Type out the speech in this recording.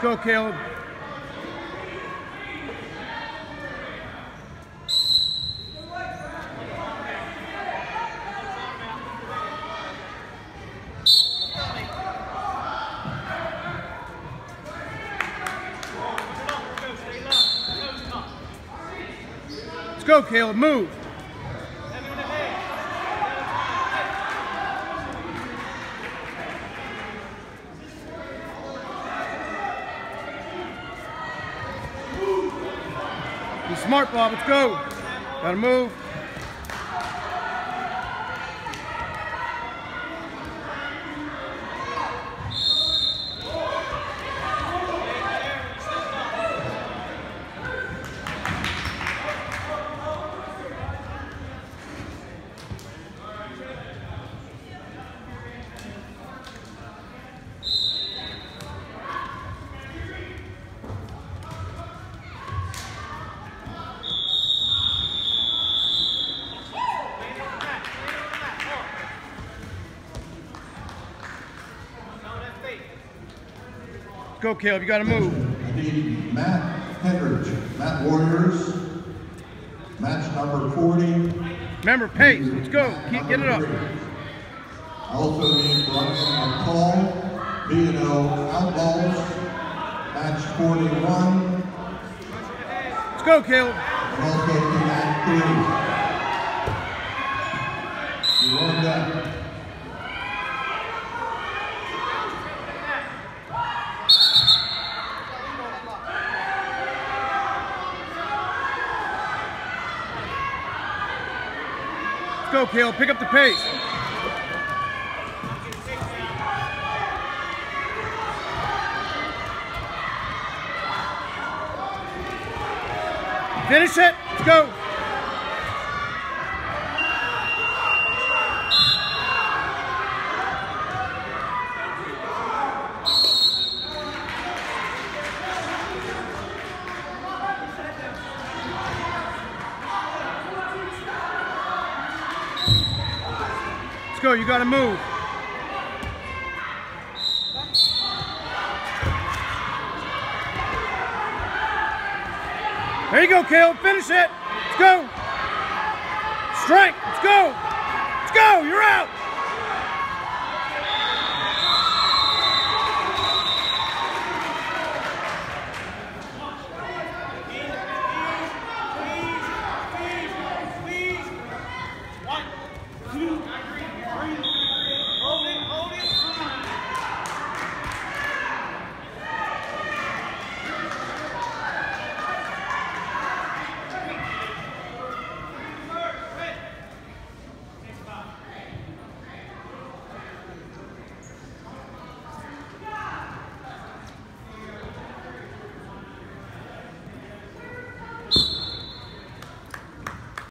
go, Caleb. Let's go, Caleb. Move. Be smart, Bob. Let's go. Gotta move. go, Caleb. You got to move. Matt Hendrich, Mat Warriors, match number 40. Remember, pace. Let's go. Keep getting it up. I also need Bronson McCall, B&O Outlaws, match 41. Let's go, Caleb. And also Matt 30. Go, Caleb. Pick up the pace. Finish it. Let's go. Go. You got to move. There you go, Caleb. Finish it. Let's go. Strike. Let's go. Let's go. You're out.